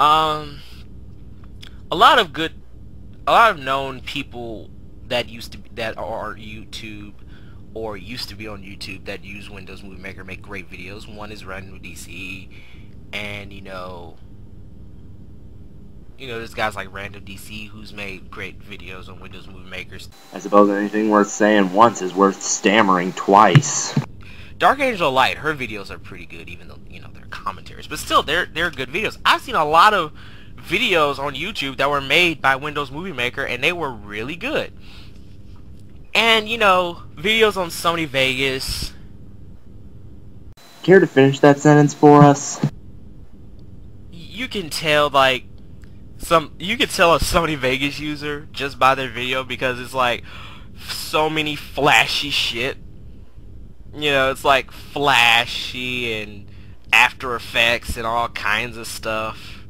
Um, a lot of good, a lot of known people that used to be, that are YouTube or used to be on YouTube that use Windows Movie Maker make great videos. One is Random DC, and you know, you know, there's guys like Random DC who's made great videos on Windows Movie Makers. I suppose anything worth saying once is worth stammering twice. Dark Angel Light, her videos are pretty good, even though you know they're commentaries, but still, they're they're good videos. I've seen a lot of videos on YouTube that were made by Windows Movie Maker, and they were really good. And you know, videos on Sony Vegas. Care to finish that sentence for us? You can tell like some you can tell a Sony Vegas user just by their video because it's like so many flashy shit you know, it's like flashy and After Effects and all kinds of stuff.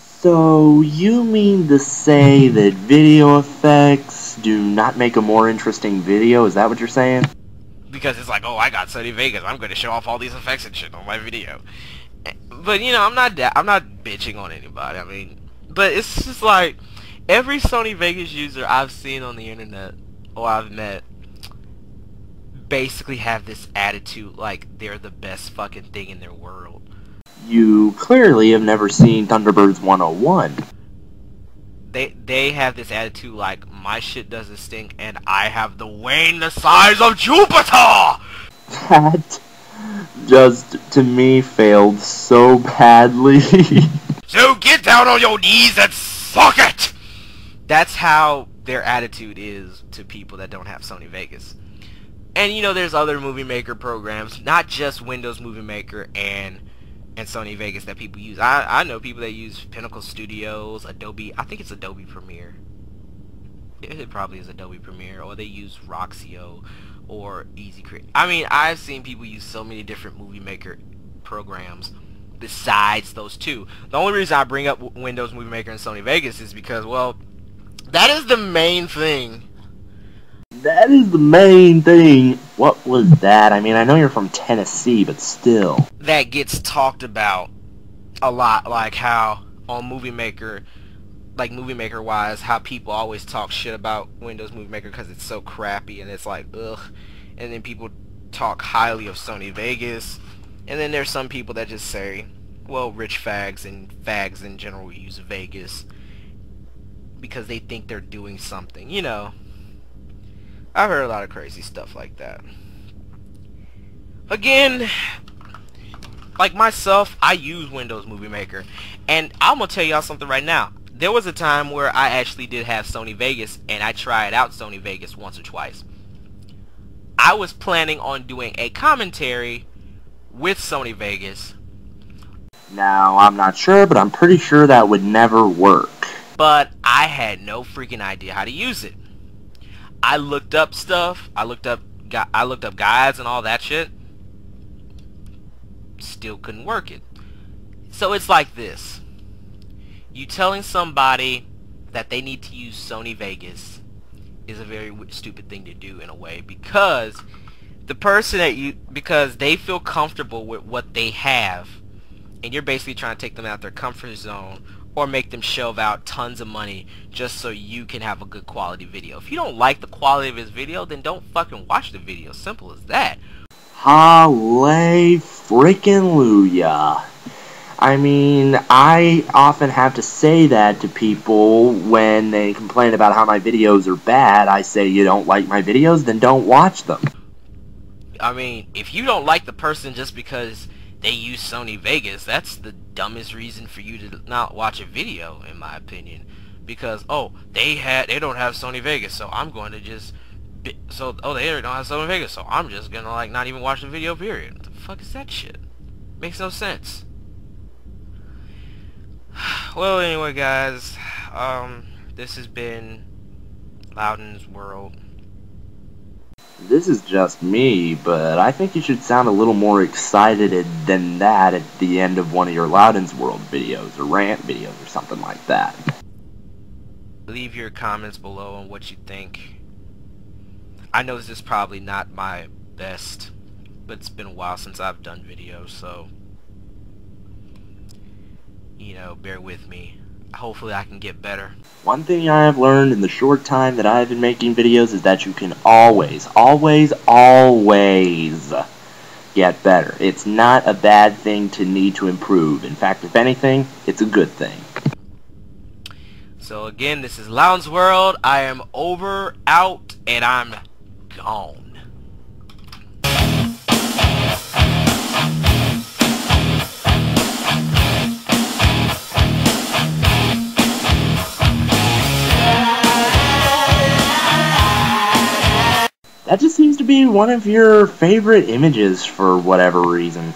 So, you mean to say that video effects do not make a more interesting video? Is that what you're saying? Because it's like, oh, I got Sony Vegas, I'm going to show off all these effects and shit on my video. Eh, but, you know, I'm not I'm not bitching on anybody, I mean, but it's just like, every Sony Vegas user I've seen on the internet, or I've met, basically have this attitude like they're the best fucking thing in their world. You clearly have never seen Thunderbirds 101. They they have this attitude like my shit doesn't stink and I have the Wayne the size of Jupiter. That just to me failed so badly. so get down on your knees and suck it. That's how their attitude is to people that don't have Sony Vegas. And you know, there's other movie maker programs, not just Windows Movie Maker and and Sony Vegas that people use. I I know people that use Pinnacle Studios, Adobe. I think it's Adobe Premiere. It probably is Adobe Premiere, or they use Roxio or Easy Create. I mean, I've seen people use so many different movie maker programs besides those two. The only reason I bring up Windows Movie Maker and Sony Vegas is because, well, that is the main thing that is the main thing. What was that? I mean, I know you're from Tennessee, but still. That gets talked about a lot, like how on Movie Maker, like Movie Maker wise, how people always talk shit about Windows Movie Maker because it's so crappy and it's like, ugh. And then people talk highly of Sony Vegas. And then there's some people that just say, well, rich fags and fags in general use Vegas because they think they're doing something, you know. I've heard a lot of crazy stuff like that. Again, like myself, I use Windows Movie Maker. And I'm going to tell y'all something right now. There was a time where I actually did have Sony Vegas, and I tried out Sony Vegas once or twice. I was planning on doing a commentary with Sony Vegas. Now, I'm not sure, but I'm pretty sure that would never work. But I had no freaking idea how to use it. I looked up stuff. I looked up I looked up guides and all that shit. Still couldn't work it. So it's like this. You telling somebody that they need to use Sony Vegas is a very stupid thing to do in a way because the person that you because they feel comfortable with what they have and you're basically trying to take them out their comfort zone or make them shove out tons of money just so you can have a good quality video. If you don't like the quality of his video, then don't fucking watch the video. Simple as that. Hallelujah. freaking Luya. I mean, I often have to say that to people when they complain about how my videos are bad. I say, you don't like my videos, then don't watch them. I mean, if you don't like the person just because they use Sony Vegas, that's the dumbest reason for you to not watch a video, in my opinion. Because, oh, they had, they don't have Sony Vegas, so I'm going to just, so, oh, they don't have Sony Vegas, so I'm just going to, like, not even watch the video, period. What the fuck is that shit? Makes no sense. Well, anyway, guys, um, this has been Louden's World. This is just me, but I think you should sound a little more excited than that at the end of one of your Louden's World videos, or rant videos, or something like that. Leave your comments below on what you think. I know this is probably not my best, but it's been a while since I've done videos, so... you know, bear with me. Hopefully I can get better. One thing I have learned in the short time that I've been making videos is that you can always, always, always get better. It's not a bad thing to need to improve. In fact, if anything, it's a good thing. So again, this is Louden's World. I am over, out, and I'm gone. That just seems to be one of your favorite images for whatever reason.